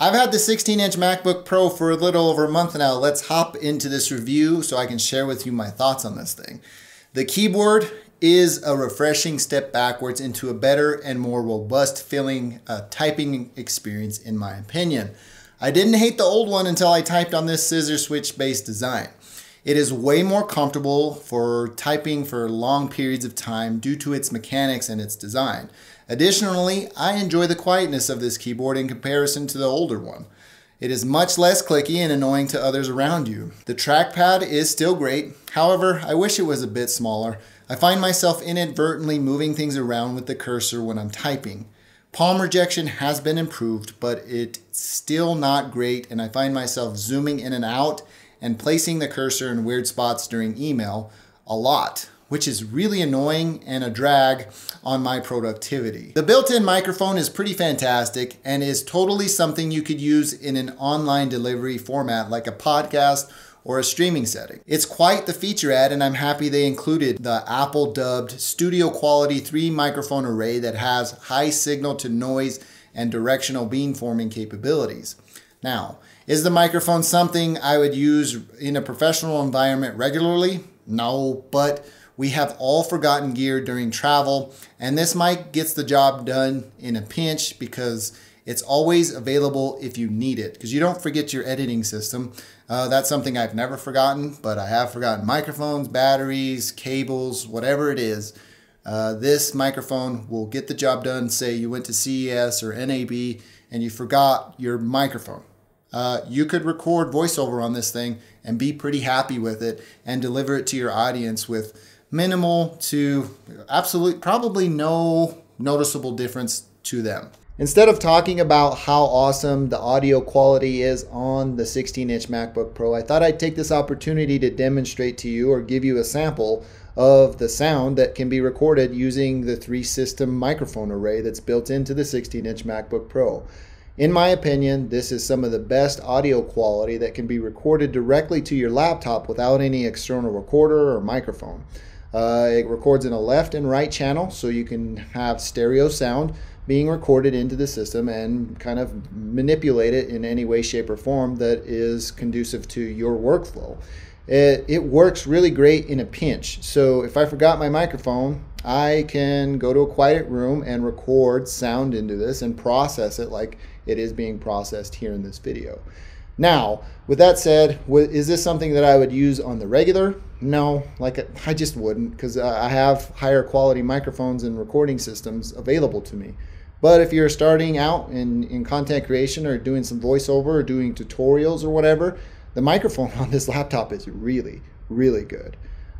I've had the 16 inch MacBook Pro for a little over a month now. Let's hop into this review so I can share with you my thoughts on this thing. The keyboard is a refreshing step backwards into a better and more robust feeling uh, typing experience in my opinion. I didn't hate the old one until I typed on this scissor switch based design. It is way more comfortable for typing for long periods of time due to its mechanics and its design. Additionally, I enjoy the quietness of this keyboard in comparison to the older one. It is much less clicky and annoying to others around you. The trackpad is still great, however, I wish it was a bit smaller. I find myself inadvertently moving things around with the cursor when I'm typing. Palm rejection has been improved, but it's still not great, and I find myself zooming in and out and placing the cursor in weird spots during email a lot, which is really annoying and a drag on my productivity. The built-in microphone is pretty fantastic and is totally something you could use in an online delivery format like a podcast or a streaming setting. It's quite the feature ad and I'm happy they included the Apple dubbed studio quality 3 microphone array that has high signal to noise and directional beamforming capabilities. Now, is the microphone something I would use in a professional environment regularly? No, but we have all forgotten gear during travel, and this mic gets the job done in a pinch because it's always available if you need it because you don't forget your editing system. Uh, that's something I've never forgotten, but I have forgotten microphones, batteries, cables, whatever it is. Uh, this microphone will get the job done. Say you went to CES or NAB and you forgot your microphone. Uh, you could record voiceover on this thing and be pretty happy with it and deliver it to your audience with minimal to absolute, probably no noticeable difference to them. Instead of talking about how awesome the audio quality is on the 16 inch MacBook Pro, I thought I'd take this opportunity to demonstrate to you or give you a sample of the sound that can be recorded using the three system microphone array that's built into the 16 inch MacBook Pro. In my opinion, this is some of the best audio quality that can be recorded directly to your laptop without any external recorder or microphone. Uh, it records in a left and right channel, so you can have stereo sound being recorded into the system and kind of manipulate it in any way, shape, or form that is conducive to your workflow. It, it works really great in a pinch. So if I forgot my microphone, I can go to a quiet room and record sound into this and process it like it is being processed here in this video. Now, with that said, is this something that I would use on the regular? No, like I just wouldn't because uh, I have higher quality microphones and recording systems available to me. But if you're starting out in, in content creation or doing some voiceover or doing tutorials or whatever, the microphone on this laptop is really, really good.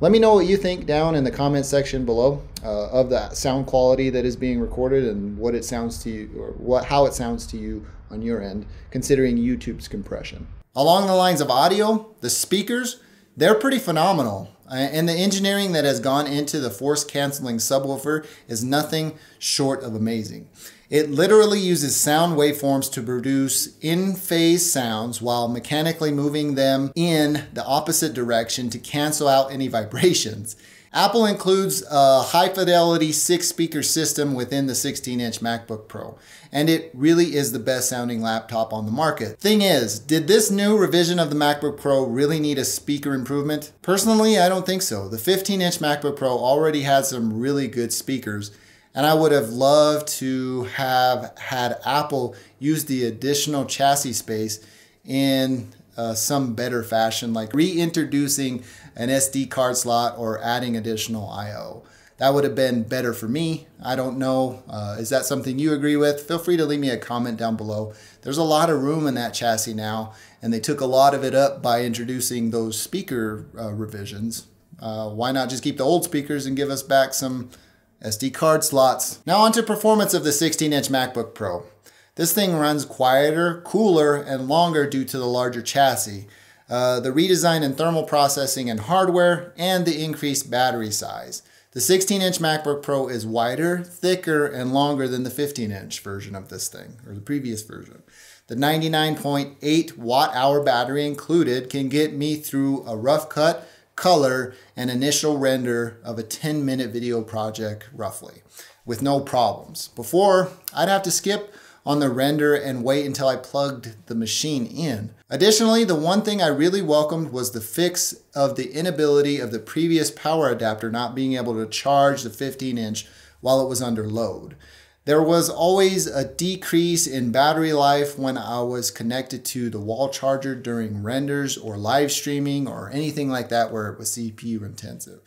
Let me know what you think down in the comment section below uh, of the sound quality that is being recorded and what it sounds to you or what how it sounds to you on your end, considering YouTube's compression. Along the lines of audio, the speakers, they're pretty phenomenal. Uh, and the engineering that has gone into the force canceling subwoofer is nothing short of amazing. It literally uses sound waveforms to produce in phase sounds while mechanically moving them in the opposite direction to cancel out any vibrations. Apple includes a high fidelity six speaker system within the 16 inch MacBook Pro, and it really is the best sounding laptop on the market. Thing is, did this new revision of the MacBook Pro really need a speaker improvement? Personally, I don't think so. The 15 inch MacBook Pro already had some really good speakers, and I would have loved to have had Apple use the additional chassis space in uh, some better fashion, like reintroducing an SD card slot or adding additional I/O. That would have been better for me. I don't know. Uh, is that something you agree with? Feel free to leave me a comment down below. There's a lot of room in that chassis now, and they took a lot of it up by introducing those speaker uh, revisions. Uh, why not just keep the old speakers and give us back some SD card slots. Now onto performance of the 16-inch MacBook Pro. This thing runs quieter, cooler, and longer due to the larger chassis, uh, the redesign in thermal processing and hardware, and the increased battery size. The 16-inch MacBook Pro is wider, thicker, and longer than the 15-inch version of this thing, or the previous version. The 99.8 watt hour battery included can get me through a rough cut color, and initial render of a 10 minute video project roughly with no problems. Before, I'd have to skip on the render and wait until I plugged the machine in. Additionally, the one thing I really welcomed was the fix of the inability of the previous power adapter not being able to charge the 15 inch while it was under load. There was always a decrease in battery life when I was connected to the wall charger during renders or live streaming or anything like that where it was CPU intensive.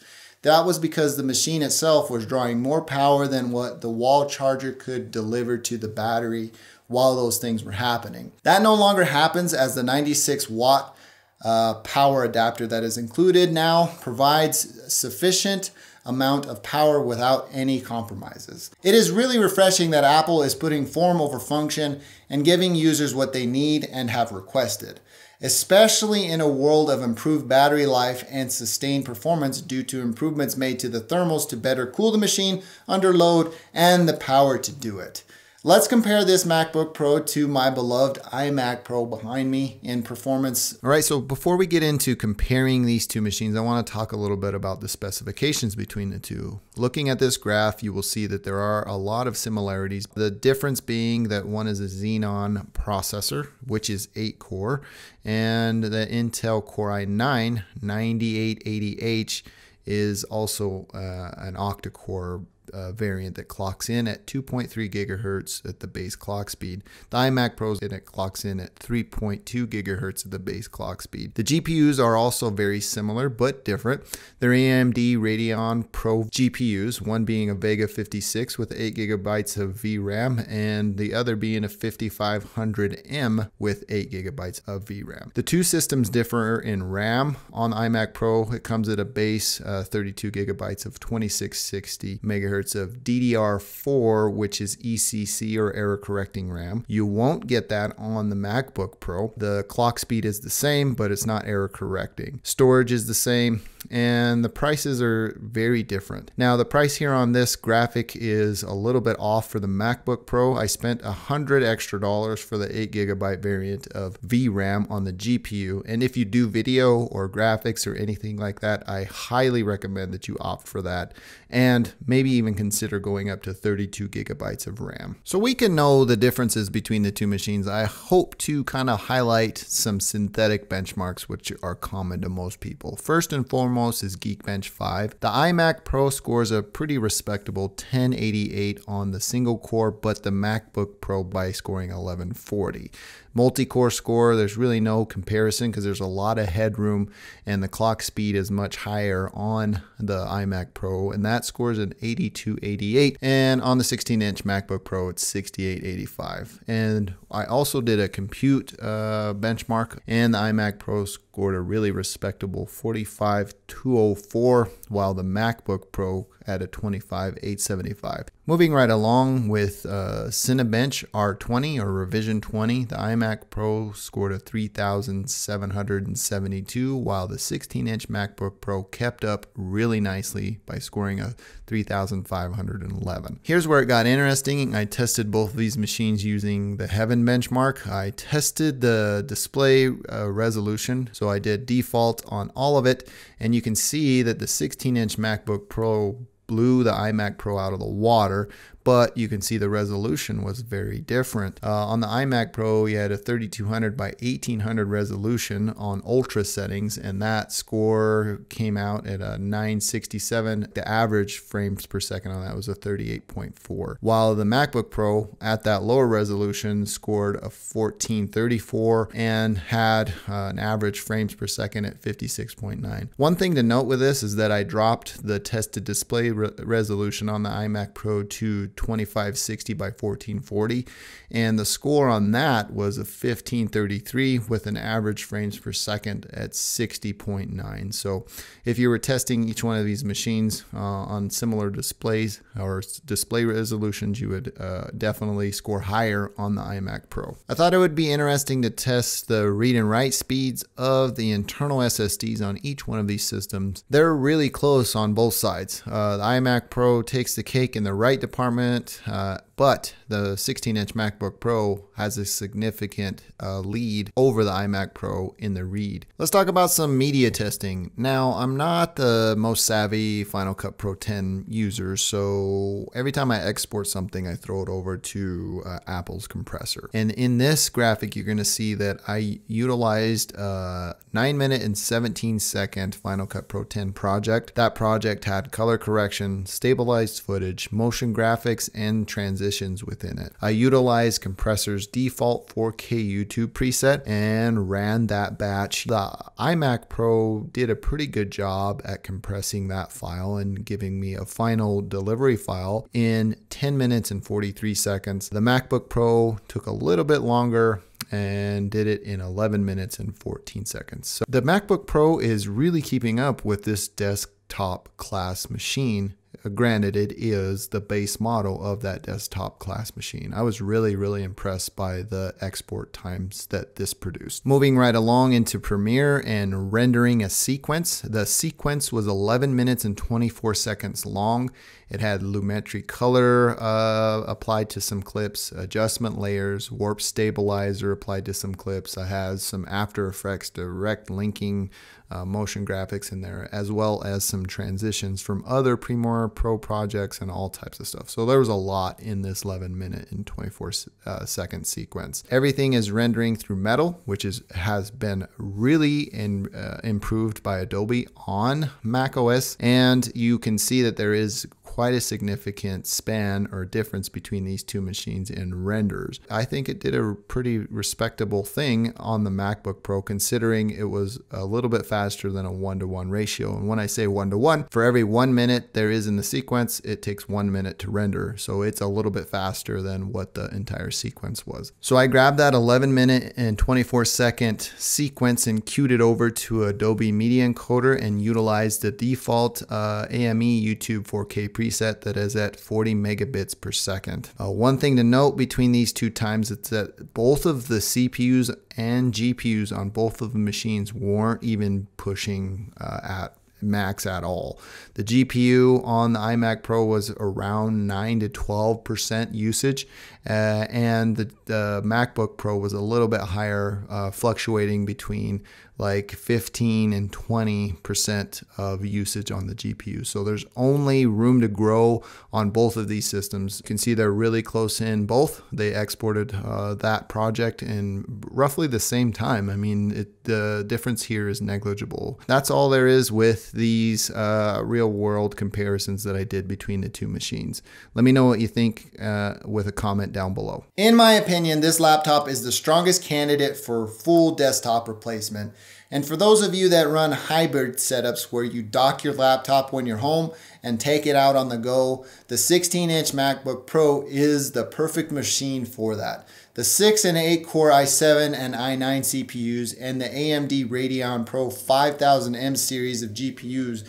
That was because the machine itself was drawing more power than what the wall charger could deliver to the battery while those things were happening. That no longer happens as the 96 watt uh, power adapter that is included now provides sufficient amount of power without any compromises. It is really refreshing that Apple is putting form over function and giving users what they need and have requested especially in a world of improved battery life and sustained performance due to improvements made to the thermals to better cool the machine under load and the power to do it. Let's compare this MacBook Pro to my beloved iMac Pro behind me in performance. All right, so before we get into comparing these two machines, I want to talk a little bit about the specifications between the two. Looking at this graph, you will see that there are a lot of similarities. The difference being that one is a Xeon processor, which is 8 core, and the Intel Core i9 9880H is also uh, an octa-core uh, variant that clocks in at 2.3 gigahertz at the base clock speed. The iMac Pro in it clocks in at 3.2 gigahertz at the base clock speed. The GPUs are also very similar but different. They're AMD Radeon Pro GPUs, one being a Vega 56 with 8 gigabytes of VRAM and the other being a 5500M with 8 gigabytes of VRAM. The two systems differ in RAM. On iMac Pro, it comes at a base uh, 32 gigabytes of 2660 megahertz of DDR4, which is ECC or error correcting RAM. You won't get that on the MacBook Pro. The clock speed is the same, but it's not error correcting. Storage is the same and the prices are very different. Now the price here on this graphic is a little bit off for the MacBook Pro. I spent a hundred extra dollars for the eight gigabyte variant of VRAM on the GPU. And if you do video or graphics or anything like that, I highly recommend that you opt for that and maybe even consider going up to 32 gigabytes of RAM. So we can know the differences between the two machines. I hope to kind of highlight some synthetic benchmarks which are common to most people. First and foremost, is Geekbench 5. The iMac Pro scores a pretty respectable 1088 on the single core, but the MacBook Pro by scoring 1140 multi-core score there's really no comparison because there's a lot of headroom and the clock speed is much higher on the iMac Pro and that scores an 8288 and on the 16 inch MacBook Pro it's 6885 and I also did a compute uh, benchmark and the iMac Pro scored a really respectable 45204 while the MacBook Pro at a 25875 Moving right along with uh, Cinebench R20 or Revision 20, the iMac Pro scored a 3,772, while the 16 inch MacBook Pro kept up really nicely by scoring a 3,511. Here's where it got interesting. I tested both of these machines using the Heaven benchmark. I tested the display uh, resolution, so I did default on all of it, and you can see that the 16 inch MacBook Pro blew the iMac Pro out of the water, but you can see the resolution was very different. Uh, on the iMac Pro, you had a 3200 by 1800 resolution on ultra settings, and that score came out at a 967. The average frames per second on that was a 38.4. While the MacBook Pro at that lower resolution scored a 1434 and had uh, an average frames per second at 56.9. One thing to note with this is that I dropped the tested display re resolution on the iMac Pro to 2560 by 1440. And the score on that was a 1533 with an average frames per second at 60.9. So if you were testing each one of these machines uh, on similar displays or display resolutions, you would uh, definitely score higher on the iMac Pro. I thought it would be interesting to test the read and write speeds of the internal SSDs on each one of these systems. They're really close on both sides. Uh, the iMac Pro takes the cake in the write department uh, but the 16 inch MacBook Pro has a significant uh, lead over the iMac Pro in the read. Let's talk about some media testing. Now, I'm not the most savvy Final Cut Pro 10 user, so every time I export something, I throw it over to uh, Apple's compressor. And in this graphic, you're going to see that I utilized a 9 minute and 17 second Final Cut Pro 10 project. That project had color correction, stabilized footage, motion graphics, and transitions within it. I utilized Compressor's default 4K YouTube preset and ran that batch. The iMac Pro did a pretty good job at compressing that file and giving me a final delivery file in 10 minutes and 43 seconds. The MacBook Pro took a little bit longer and did it in 11 minutes and 14 seconds. So the MacBook Pro is really keeping up with this desktop class machine granted, it is the base model of that desktop class machine. I was really, really impressed by the export times that this produced. Moving right along into Premiere and rendering a sequence. The sequence was 11 minutes and 24 seconds long. It had Lumetri color uh, applied to some clips, adjustment layers, warp stabilizer applied to some clips. It has some After Effects direct linking uh, motion graphics in there, as well as some transitions from other Premiere Pro projects and all types of stuff. So there was a lot in this 11 minute and 24 uh, second sequence. Everything is rendering through Metal, which is has been really in, uh, improved by Adobe on Mac OS, and you can see that there is quite a significant span or difference between these two machines in renders. I think it did a pretty respectable thing on the MacBook Pro considering it was a little bit faster than a one to one ratio. And when I say one to one, for every one minute there is in the sequence, it takes one minute to render. So it's a little bit faster than what the entire sequence was. So I grabbed that 11 minute and 24 second sequence and queued it over to Adobe Media Encoder and utilized the default uh, AME YouTube 4K preset that is at 40 megabits per second. Uh, one thing to note between these two times is that both of the CPUs and GPUs on both of the machines weren't even pushing uh, at max at all. The GPU on the iMac Pro was around 9 to 12% usage, uh, and the, the, MacBook Pro was a little bit higher, uh, fluctuating between like 15 and 20% of usage on the GPU. So there's only room to grow on both of these systems. You can see they're really close in both. They exported uh, that project in roughly the same time. I mean, it, the difference here is negligible. That's all there is with these uh, real world comparisons that I did between the two machines. Let me know what you think uh, with a comment down below. In my opinion, this laptop is the strongest candidate for full desktop replacement. And for those of you that run hybrid setups where you dock your laptop when you're home and take it out on the go, the 16 inch MacBook Pro is the perfect machine for that. The 6 and 8 core i7 and i9 CPUs and the AMD Radeon Pro 5000M series of GPUs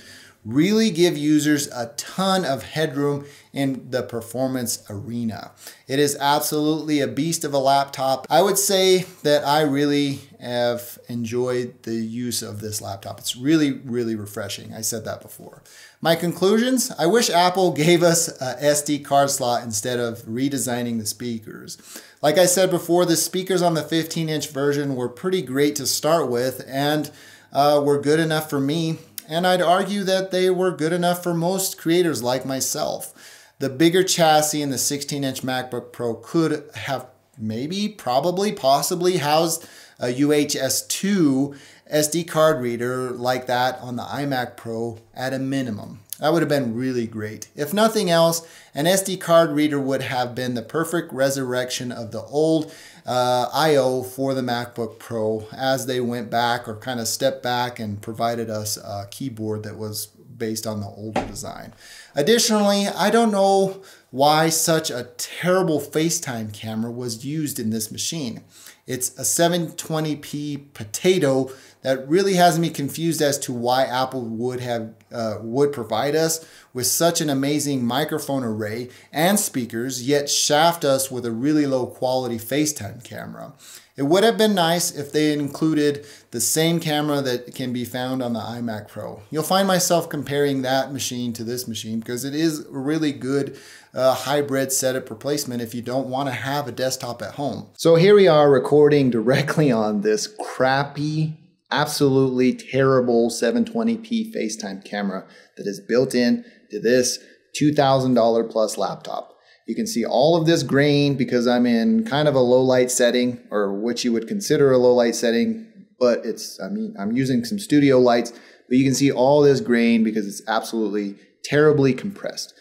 really give users a ton of headroom in the performance arena. It is absolutely a beast of a laptop. I would say that I really have enjoyed the use of this laptop. It's really, really refreshing. I said that before. My conclusions, I wish Apple gave us a SD card slot instead of redesigning the speakers. Like I said before, the speakers on the 15 inch version were pretty great to start with and uh, were good enough for me and I'd argue that they were good enough for most creators like myself. The bigger chassis in the 16 inch MacBook Pro could have maybe, probably, possibly housed a UHS 2 SD card reader like that on the iMac Pro at a minimum. That would have been really great. If nothing else, an SD card reader would have been the perfect resurrection of the old uh, I.O. for the MacBook Pro as they went back or kind of stepped back and provided us a keyboard that was based on the older design. Additionally, I don't know why such a terrible FaceTime camera was used in this machine. It's a 720p potato that really has me confused as to why Apple would have uh, would provide us with such an amazing microphone array and speakers, yet shaft us with a really low quality FaceTime camera. It would have been nice if they included the same camera that can be found on the iMac Pro. You'll find myself comparing that machine to this machine because it is a really good uh, hybrid setup replacement if you don't want to have a desktop at home. So here we are recording directly on this crappy, absolutely terrible 720p FaceTime camera that is built in to this $2,000 plus laptop. You can see all of this grain because I'm in kind of a low light setting or what you would consider a low light setting, but it's, I mean, I'm using some studio lights, but you can see all this grain because it's absolutely terribly compressed.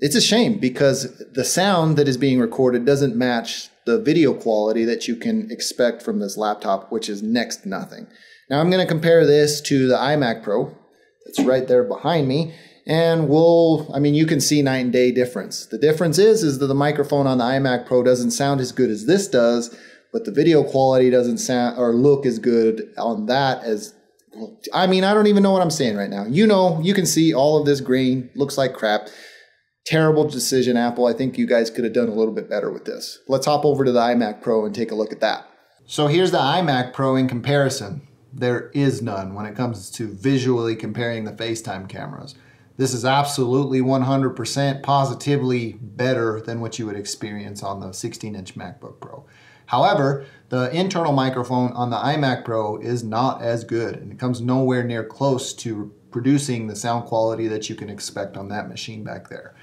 It's a shame because the sound that is being recorded doesn't match the video quality that you can expect from this laptop, which is next to nothing. Now I'm going to compare this to the iMac Pro that's right there behind me and we'll i mean you can see night and day difference. The difference is is that the microphone on the imac pro doesn't sound as good as this does but the video quality doesn't sound or look as good on that as i mean i don't even know what i'm saying right now. You know you can see all of this grain looks like crap terrible decision apple. I think you guys could have done a little bit better with this. Let's hop over to the imac pro and take a look at that. So here's the imac pro in comparison. There is none when it comes to visually comparing the facetime cameras. This is absolutely 100% positively better than what you would experience on the 16-inch MacBook Pro. However, the internal microphone on the iMac Pro is not as good and it comes nowhere near close to producing the sound quality that you can expect on that machine back there.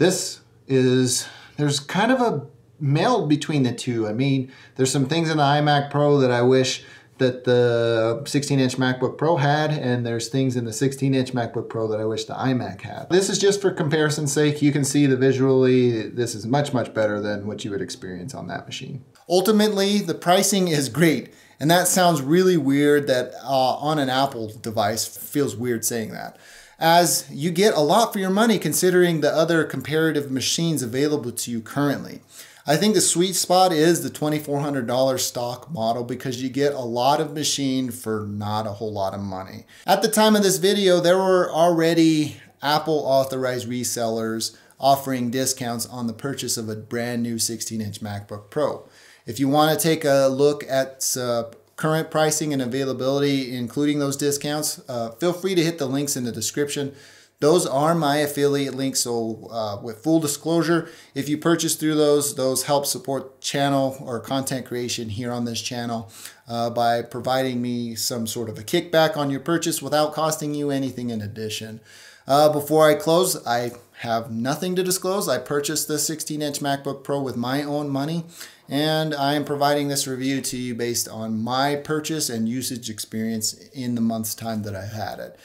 This is, there's kind of a meld between the two. I mean, there's some things in the iMac Pro that I wish that the 16-inch MacBook Pro had, and there's things in the 16-inch MacBook Pro that I wish the iMac had. This is just for comparison's sake. You can see the visually this is much, much better than what you would experience on that machine. Ultimately, the pricing is great. And that sounds really weird that uh, on an Apple device feels weird saying that. As you get a lot for your money considering the other comparative machines available to you currently. I think the sweet spot is the $2,400 stock model because you get a lot of machine for not a whole lot of money. At the time of this video, there were already Apple authorized resellers offering discounts on the purchase of a brand new 16 inch MacBook Pro. If you want to take a look at uh, current pricing and availability, including those discounts, uh, feel free to hit the links in the description. Those are my affiliate links. So uh, with full disclosure, if you purchase through those, those help support channel or content creation here on this channel uh, by providing me some sort of a kickback on your purchase without costing you anything in addition. Uh, before I close, I have nothing to disclose. I purchased the 16-inch MacBook Pro with my own money, and I am providing this review to you based on my purchase and usage experience in the month's time that I've had it.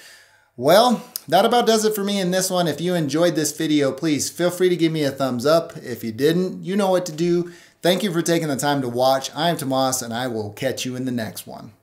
Well, that about does it for me in this one. If you enjoyed this video, please feel free to give me a thumbs up. If you didn't, you know what to do. Thank you for taking the time to watch. I am Tomas, and I will catch you in the next one.